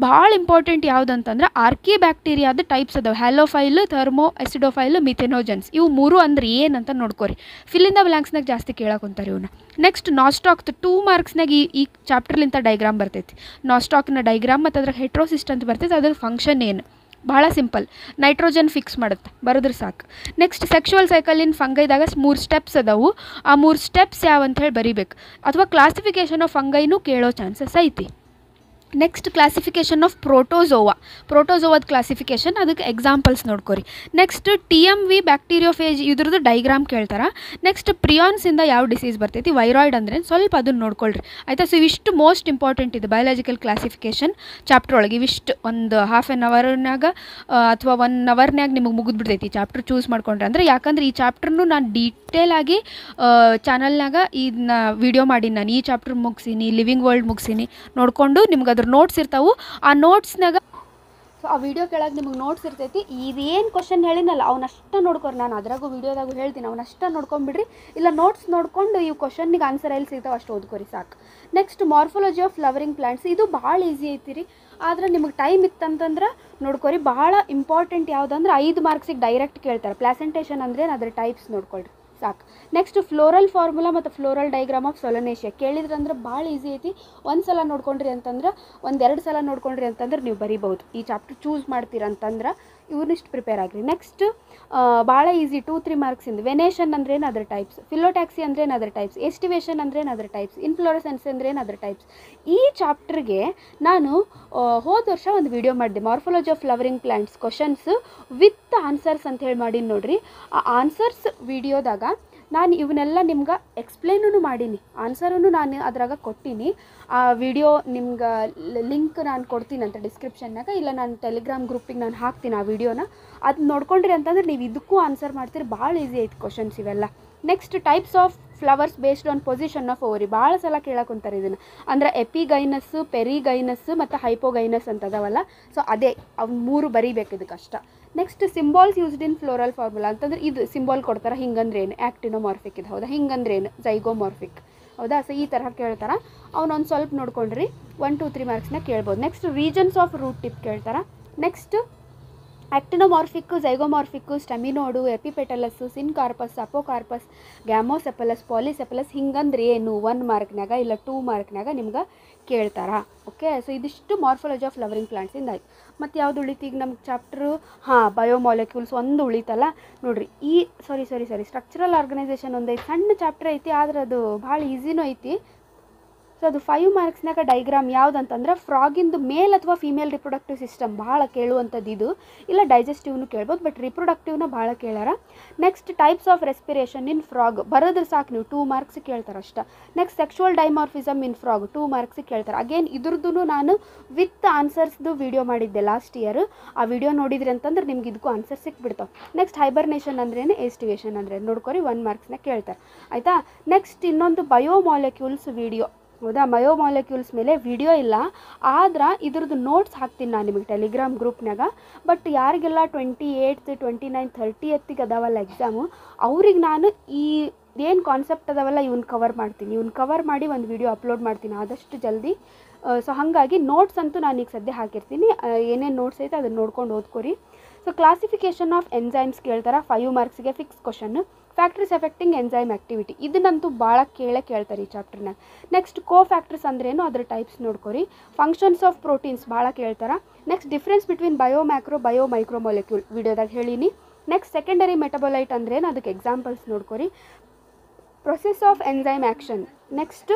ಭಾಳ ಇಂಪಾರ್ಟೆಂಟ್ ಯಾವುದಂತಂದ್ರೆ ಆರ್ಕಿ ಬ್ಯಾಕ್ಟೀರಿಯಾದ ಟೈಪ್ಸ್ ಅದಾವೆ. ಹ್ಯಾಲೋಫೈಲ್ ಥರ್ಮೋ ಎಸಿಡೋಫೈಲ್ ಮಿಥೆನೋಜನ್ಸ್ ಇವು ಮೂರು ಅಂದ್ರೆ ಏನಂತ ನೋಡ್ಕೋರಿ. ಫಿಲ್ಲಿಂದ ಬ್ಲ್ಯಾಂಕ್ಸ್ನಾಗ ಜಾಸ್ತಿ ಕೇಳಕೊಂತಾರೆ ಇವನ್ನ ನೆಕ್ಸ್ಟ್ ನಾಸ್ಟಾಕ್ದು ಟೂ ಮಾರ್ಕ್ಸ್ನಾಗ ಈ ಈ ಚಾಪ್ಟರ್ಲಿಂತ ಡೈಗ್ರಾಮ್ ಬರ್ತೈತಿ. ನಾಸ್ಟಾಕ್ನ ಡೈಗ್ರಾಮ್ ಮತ್ತು ಅದ್ರ ಹೆಟ್ರೋಸಿಸ್ಟ್ ಅಂತ ಬರ್ತೈತಿ ಅದ್ರ ಫಂಕ್ಷನ್ ಏನು? ಭಾಳ ಸಿಂಪಲ್. ನೈಟ್ರೋಜನ್ ಫಿಕ್ಸ್ ಮಾಡುತ್ತೆ. ಬರೋದ್ರ ಸಾಕು. ನೆಕ್ಸ್ಟ್ ಸೆಕ್ಷುವಲ್ ಸೈಕಲಿನ್ ಫಂಗೈದಾಗ ಮೂರು ಸ್ಟೆಪ್ಸ್ ಅದಾವು. ಆ ಮೂರು ಸ್ಟೆಪ್ಸ್ ಯಾವ ಹೇಳಿ ಬರಿಬೇಕು. ಅಥವಾ ಕ್ಲಾಸಿಫಿಕೇಶನ್ ಆಫ್ ಫಂಗೈನೂ ಕೇಳೋ ಚಾನ್ಸಸ್ ಐತಿ. ನೆಕ್ಸ್ಟ್ ಕ್ಲಾಸಿಫಿಕೇಷನ್ ಆಫ್ ಪ್ರೋಟೋಝೋವಾ ಪ್ರೋಟೋಝೋವಾದ ಕ್ಲಾಸಿಫಿಕೇಷನ್ ಅದಕ್ಕೆ examples ನೋಡ್ಕೊರಿ. Next T M V bacteriophage ಇದ್ರದ್ದು ಡೈಗ್ರಾಮ್ ಕೇಳ್ತಾರೆ? ನೆಕ್ಸ್ಟ್ ಪ್ರಿಯಾನ್ಸಿಂದ ಯಾವ ಡಿಸೀಸ್ ಬರ್ತೈತಿ? ವೈರಾಯ್ಡ್ ಅಂದರೆ ಸ್ವಲ್ಪ ಅದನ್ನು ನೋಡ್ಕೊಳ್ರಿ. ಆಯಿತಾ? ಸೊ ಇವಿಷ್ಟು ಮೋಸ್ಟ್ ಇಂಪಾರ್ಟೆಂಟ್ ಇದೆ ಬಯಾಲಜಿಕಲ್ ಕ್ಲಾಸಿಫಿಕೇಷನ್ ಚಾಪ್ಟರ್ ಒಳಗೆ. ಇವಿಷ್ಟು ಒಂದು ಹಾಫ್ ಆನ್ ಅವರ್ನಾಗ ಅಥವಾ ಒನ್ ಅವರ್ನಾಗ ನಿಮಗೆ ಮುಗಿದ್ಬಿಡ್ತೈತಿ ಚಾಪ್ಟರ್ ಚೂಸ್ ಮಾಡ್ಕೊಂಡ್ರೆ. ಅಂದರೆ ಯಾಕಂದ್ರೆ ಈ ಚಾಪ್ಟರ್ನು ನಾನು ಡೀಟೇಲ್ ಆಗಿ ಚಾನಲ್ನಾಗ ಇದನ್ನ ವಿಡಿಯೋ ಮಾಡೀನಿ ನಾನು. ಈ ಚಾಪ್ಟರ್ ಮುಗಿಸೀನಿ ಲಿವಿಂಗ್ ವರ್ಲ್ಡ್ ಮುಗಿಸೀನಿ. ನೋಡಿಕೊಂಡು ನಿಮ್ಗೆ ಅದ್ರ ನೋಟ್ಸ್ ಇರ್ತಾವೆ ಆ ನೋಟ್ಸ್ನಾಗ ಸೊ ಆ ವಿಡಿಯೋ ಕೆಳಗೆ ನಿಮಗೆ ನೋಟ್ಸ್ ಇರ್ತೈತಿ. ಇದೇನು ಕ್ವಶನ್ ಹೇಳಿನಲ್ಲ ಅವನಷ್ಟ ನೋಡ್ಕೊರಿ ನಾನು. ಅದ್ರಾಗೂ ವಿಡಿಯೋದಾಗೂ ಹೇಳ್ತೀನಿ. ಅವನಷ್ಟ ನೋಡ್ಕೊಂಬಿಡ್ರಿ. ಇಲ್ಲ ನೋಟ್ಸ್ ನೋಡ್ಕೊಂಡು ಈ ಕ್ವಶನ್ನಿಗೆ ಆನ್ಸರ್ ಎಲ್ಲಿ ಸಿಗ್ತಾವೆ ಅಷ್ಟು ಓದ್ಕೊರಿ, ಸಾಕು. Next morphology of flowering plants ಇದು ಭಾಳ ಈಸಿ ಐತಿ ರೀ ಆದ್ರೆ ನಿಮಗೆ ಟೈಮ್ ಇತ್ತಂತಂದ್ರೆ ನೋಡ್ಕೊರಿ, ಭಾಳ ಇಂಪಾರ್ಟೆಂಟ್ ಯಾವುದಂದ್ರೆ ಐದು ಮಾರ್ಕ್ಸಿಗೆ ಡೈರೆಕ್ಟ್ ಕೇಳ್ತಾರೆ. ಪ್ಲಾಸೆಂಟೇಷನ್ ಅಂದ್ರೆ ಅದ್ರ ಟೈಪ್ಸ್ ನೋಡ್ಕೊಳ್ರಿ. ಸಾಕು. ನೆಕ್ಸ್ಟ್ ಫ್ಲೋರಲ್ ಫಾರ್ಮುಲಾ ಮತ್ತು ಫ್ಲೋರಲ್ ಡೈಗ್ರಾಮ್ ಆಫ್ ಸೊಲನೇಷಿಯಾ ಕೇಳಿದ್ರಂದ್ರೆ ಭಾಳ ಈಸಿ ಐತಿ. ಒಂದು ಸಲ ನೋಡ್ಕೊಂಡ್ರಿ ಅಂತಂದ್ರೆ, ಒಂದೆರಡು ಸಲ ನೋಡ್ಕೊಂಡ್ರಿ ಅಂತಂದ್ರೆ ನೀವು ಬರಿಬೋದು ಈ ಚಾಪ್ಟರ್ ಚೂಸ್ ಮಾಡ್ತೀರಂತಂದ್ರೆ ಇವ್ರನ್ನಿಷ್ಟು ಪ್ರಿಪೇರ್ ಆಗಿರಿ ನೆಕ್ಸ್ಟ್ ಭಾಳ ಈಸಿ ಟೂ ತ್ರೀ ಮಾರ್ಕ್ಸಿಂದ ವೆನೇಷನ್ ಅಂದ್ರೇನು ಅದರ ಟೈಪ್ಸ್ ಫಿಲೋಟ್ಯಾಕ್ಸಿ ಅಂದ್ರೇನು ಅದರ ಟೈಪ್ಸ್ ಎಸ್ಟಿವೇಷನ್ ಏನು ಅದರ ಟೈಪ್ಸ್ ಇನ್ಫ್ಲೋರೆಸೆನ್ಸ್ ಅಂದ್ರೇನು ಅದರ ಟೈಪ್ಸ್ ಈ ಚಾಪ್ಟರ್ಗೆ ನಾನು ಹೋದ ವರ್ಷ ಒಂದು ವಿಡಿಯೋ ಮಾಡಿದೆ. Morphology of flowering plants questions with answers ಅಂತ ಹೇಳಿ ಮಾಡಿ ನೋಡ್ರಿ. ಆ ಆನ್ಸರ್ಸ್ ವಿಡಿಯೋದಾಗ ನಾನು ಇವನ್ನೆಲ್ಲ ನಿಮ್ಗೆ ಎಕ್ಸ್ಪ್ಲೇನೂ ಮಾಡೀನಿ. ಆನ್ಸರೂ ನಾನು ಅದ್ರಾಗ ಕೊಟ್ಟೀನಿ. ಆ ವಿಡಿಯೋ ನಿಮ್ಗೆ ಲಿಂಕ್ ನಾನು ಕೊಡ್ತೀನಿ ಅಂತ ಡಿಸ್ಕ್ರಿಪ್ಷನ್ನಾಗ ಇಲ್ಲ ನಾನು ಟೆಲಿಗ್ರಾಮ್ ಗ್ರೂಪಿಗೆ ನಾನು ಹಾಕ್ತೀನಿ ಆ ವಿಡಿಯೋನ ಅದು ನೋಡ್ಕೊಂಡ್ರಿ ಅಂತಂದ್ರೆ ನೀವು ಇದಕ್ಕೂ ಆನ್ಸರ್ ಮಾಡ್ತೀರಿ. ಭಾಳ ಈಸಿ ಐತಿ ಕ್ವಶನ್ಸ್ ಇವೆಲ್ಲ. Next types of flowers based on position of ovary ಭಾಳ ಸಲ ಕೇಳಕೊಂತಾರೆ ಇದನ್ನು. ಅಂದ್ರೆ ಎಪಿಗೈನಸ್ಸು ಪೆರಿಗೈನಸ್ ಮತ್ತು ಹೈಪೋಗೈನಸ್ ಅಂತ ಅದಾವಲ್ಲ ಸೊ ಅದೇ, ಅವು ಮೂರು ಬರೀಬೇಕು ಅಷ್ಟ next symbols used in floral formula ಅಂತಂದ್ರೆ ಇದು ಸಿಂಬಾಲ್ ಕೊಡ್ತಾರೆ ಹಿಂಗಂದ್ರೆ ಏನು ಆ್ಯಕ್ಟಿನೋಮಾರ್ಫಿಕ್ ಇದು. ಹೌದಾ? ಹಿಂಗಂದ್ರೆ ಏನು ಜೈಗೋಮಾರ್ಫಿಕ್ ಹೌದಾ? ಸೊ ಈ ತರಹ ಕೇಳ್ತಾರ. ಅವನೊಂದು ಸ್ವಲ್ಪ ನೋಡ್ಕೊಂಡ್ರಿ. ಒನ್ ಟು ತ್ರೀ ಮಾರ್ಕ್ಸ್ನ ಕೇಳ್ಬೋದು. Next regions of root tip ಕೇಳ್ತಾರೆ. Next actinomorphic zygomorphic staminode epipetalous syncarpous apocarpous gamosepalous polysepalous ಹಿಂಗಂದ್ರೆ ಏನು? ಒನ್ ಮಾರ್ಕ್ನಾಗ ಇಲ್ಲ ಟೂ ಮಾರ್ಕ್ನಾಗ ನಿಮ್ಗೆ ಕೇಳ್ತಾರ. ಓಕೆ ಸೊ ಇದಿಷ್ಟು ಮಾರ್ಫಾಲಜಿ ಆಫ್ ಲವರಿಂಗ್ ಪ್ಲಾಂಟ್ಸಿಂದ ಆಯ್ತು. ಮತ್ತು ಯಾವ್ದು ಉಳಿತು ಈಗ ನಮ್ಗೆ ಚಾಪ್ಟ್ರು ಹಾಂ ಬಯೋಮಾಲಿಕ್ಯೂಲ್ಸ್ ಒಂದು ಉಳಿತಲ್ಲ. ನೋಡಿರಿ, ಈ ಸಾರಿ ಸಾರಿ ಸಾರಿ ಸ್ಟ್ರಕ್ಚರಲ್ ಆರ್ಗನೈಸೇಷನ್ ಒಂದು ಸಣ್ಣ ಚಾಪ್ಟರ್ ಐತಿ, ಆದ್ರೆ ಅದು ಭಾಳ ಈಸಿನೂ ಐತಿ. ಸೊ ಅದು ಫೈವ್ ಮಾರ್ಕ್ಸ್ನಾಗ ಡೈಗ್ರಾಮ್ ಯಾವುದಂತಂದ್ರೆ ಫ್ರಾಗಿಂದು ಮೇಲ್ ಅಥವಾ ಫೀಮೇಲ್ ರಿಪ್ರೊಡಕ್ಟಿವ್ ಸಿಸ್ಟಮ್ ಭಾಳ ಕೇಳುವಂಥದ್ದು ಇದು. ಇಲ್ಲ ಡೈಜೆಸ್ಟಿವ್ನು ಕೇಳ್ಬೋದು ಬಟ್ ರಿಪ್ರೊಡಕ್ಟಿವ್ನ ಭಾಳ ಕೇಳ್ಯಾರ. Next types of respiration in frog ಬರೋದ್ರ ಸಾಕು ನೀವು ಟೂ ಮಾರ್ಕ್ಸ್ ಕೇಳ್ತಾರೆ ಅಷ್ಟ. Next sexual dimorphism in frog two marks ಕೇಳ್ತಾರೆ. ಅಗೇನ್ ಇದ್ರದ್ದು ನಾನು ವಿತ್ ಆನ್ಸರ್ಸ್ದು ವಿಡಿಯೋ ಮಾಡಿದ್ದೆ ಲಾಸ್ಟ್ ಇಯರ್ ಆ ವಿಡಿಯೋ ನೋಡಿದ್ರಿ ಅಂತಂದ್ರೆ ನಿಮ್ಗೆ ಇದಕ್ಕೂ ಆನ್ಸರ್ ಸಿಕ್ಬಿಡ್ತಾವೆ. ನೆಕ್ಸ್ಟ್ ಹೈಬರ್ನೇಷನ್ ಅಂದ್ರೇನು ಎಸ್ಟಿವೇಷನ್ ಅಂದರೆ. ನೋಡ್ಕೊರಿ ಒನ್ ಮಾರ್ಕ್ಸ್ನ ಕೇಳ್ತಾರೆ. ಆಯಿತಾ? ನೆಕ್ಸ್ಟ್ ಇನ್ನೊಂದು ಬಯೋಮಾಲಿಕ್ಯೂಲ್ಸ್ ವಿಡಿಯೋ ಹೌದಾ? ಮಯೋ ಮಾಲಿಕ್ಯೂಲ್ಸ್ ಮೇಲೆ ವಿಡಿಯೋ ಇಲ್ಲ. ಆದ್ರೆ ಇದ್ರದ್ದು ನೋಟ್ಸ್ ಹಾಕ್ತೀನಿ ನಾನು ನಿಮಗೆ ಟೆಲಿಗ್ರಾಮ್ ಗ್ರೂಪ್ನಾಗ ಬಟ್ ಯಾರಿಗೆಲ್ಲ twenty eight twenty nine thirty ಎತ್ತಿಗೆ ಅದಾವಲ್ಲ ಎಕ್ಸಾಮು ಅವ್ರಿಗೆ ನಾನು ಈ ಏನು ಕಾನ್ಸೆಪ್ಟ್ ಅದಾವಲ್ಲ ಇವ್ನ ಕವರ್ ಮಾಡ್ತೀನಿ. ಇವ್ನ ಕವರ್ ಮಾಡಿ ಒಂದು ವಿಡಿಯೋ ಅಪ್ಲೋಡ್ ಮಾಡ್ತೀನಿ ಆದಷ್ಟು ಜಲ್ದಿ. ಸೊ ಹಾಗಾಗಿ ನೋಟ್ಸ್ ಅಂತೂ ನಾನು ಈಗ ಸದ್ಯ ಹಾಕಿರ್ತೀನಿ. ಏನೇನು ನೋಟ್ಸ್ ಐತೆ ಅದನ್ನು ನೋಡ್ಕೊಂಡು ಓದ್ಕೊರಿ. ಸೊ ಕ್ಲಾಸಿಫಿಕೇಷನ್ ಆಫ್ ಎನ್ಸೈಮ್ಸ್ ಕೇಳ್ತಾರೆ? Five ಮಾರ್ಕ್ಸ್ಗೆ fix question factors affecting enzyme activity ಇದನ್ನಂತೂ ಭಾಳ ಕೇಳೇ ಕೇಳ್ತಾರೆ ಈ ಚಾಪ್ಟರ್ನಾಗ ನೆಕ್ಸ್ಟ್ ಕೋ ಫ್ಯಾಕ್ಟ್ರೀಸ್ ಅಂದ್ರೇನು? ಅದ್ರ ಟೈಪ್ಸ್ ನೋಡ್ಕೊರಿ. ಫಂಕ್ಷನ್ಸ್ ಆಫ್ ಪ್ರೋಟೀನ್ಸ್ ಭಾಳ ಕೇಳ್ತಾರೆ. Next difference between bio macro bio micro molecule ವಿಡಿಯೋದಾಗ ಹೇಳೀನಿ. ನೆಕ್ಸ್ಟ್ ಸೆಕೆಂಡರಿ ಮೆಟಬೊಲೈಟ್ ಅಂದ್ರೇನು? ಅದಕ್ಕೆ examples ನೋಡ್ಕೊರಿ. Process of enzyme action next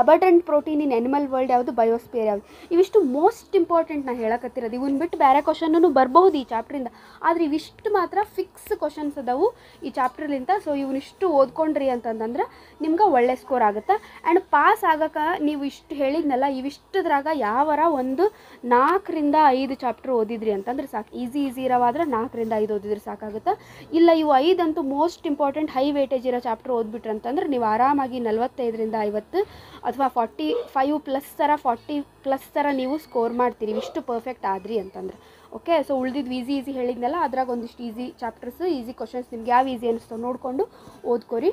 abundant protein in animal world ಯಾವುದು? ಬಯೋಸ್ಪಿಯರ್ ಯಾವುದು? ಇವಿಷ್ಟು ಮೋಸ್ಟ್ ಇಂಪಾರ್ಟೆಂಟ್ ನಾ ಹೇಳಕತ್ತಿರೋದು. ಇವನ್ ಬಿಟ್ಟು ಬೇರೆ ಕ್ವಶನ್ನು ಬರಬಹುದು ಈ ಚಾಪ್ಟ್ರಿಂದ ಆದರೆ ಇವಿಷ್ಟು ಮಾತ್ರ ಫಿಕ್ಸ್ ಕ್ವಶನ್ಸ್ ಅದಾವು ಈ ಚಾಪ್ಟ್ರಲಿಂದ ಸೊ ಇವನಿಷ್ಟು ಓದ್ಕೊಂಡ್ರಿ ಅಂತಂದ್ರೆ ನಿಮ್ಗೆ ಒಳ್ಳೆ ಸ್ಕೋರ್ ಆಗುತ್ತೆ? ಆ್ಯಂಡ್ ಪಾಸ್ ಆಗಕ್ಕೆ ನೀವು ಇಷ್ಟು ಹೇಳಿದ್ನಲ್ಲ, ಇವಿಷ್ಟದ್ರಾಗ ಯಾವರ ಒಂದು ನಾಲ್ಕರಿಂದ ಐದು ಚಾಪ್ಟರ್ ಓದಿದ್ರಿ ಅಂತಂದ್ರೆ ಸಾಕು. ಈಸಿ ಈಸಿ ಇರೋವಾದ್ರೆ ನಾಲ್ಕರಿಂದ ಐದು ಓದಿದ್ರೆ ಸಾಕಾಗುತ್ತೆ? ಇಲ್ಲ, ಇವು ಐದಂತೂ ಮೋಸ್ಟ್ ಇಂಪಾರ್ಟೆಂಟ್ ಹೈ ವೇಟೇಜ್ ಇರೋ ಚಾಪ್ಟರ್ ಓದ್ಬಿಟ್ರಿ ಅಂತಂದ್ರೆ ನೀವು ಆರಾಮಾಗಿ ನಲ್ವತ್ತೈದರಿಂದ ಐವತ್ತು ಅಥವಾ ಫಾರ್ಟಿ ಫೈವ್ ಪ್ಲಸ್ ಥರ, ಫಾರ್ಟಿ ಪ್ಲಸ್ ಥರ ನೀವು ಸ್ಕೋರ್ ಮಾಡ್ತೀರಿ, ಇಷ್ಟು ಪರ್ಫೆಕ್ಟ್ ಆದ್ರಿ ಅಂತಂದ್ರೆ. ಓಕೆ ಸೊ ಉಳಿದಿದ್ದು ಈಸಿ ಈಸಿ ಹೇಳಿದ್ನಲ್ಲ, ಅದ್ರಾಗ ಒಂದಿಷ್ಟು ಈಸಿ ಚಾಪ್ಟರ್ಸ್ ಈಸಿ ಕ್ವಶನ್ಸ್ ನಿಮ್ಗೆ ಯಾವ ಈಸಿ ಅನಿಸ್ತೋ ನೋಡಿಕೊಂಡು ಓದ್ಕೊರಿ.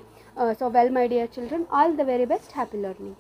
So well my dear children all the very best happy learning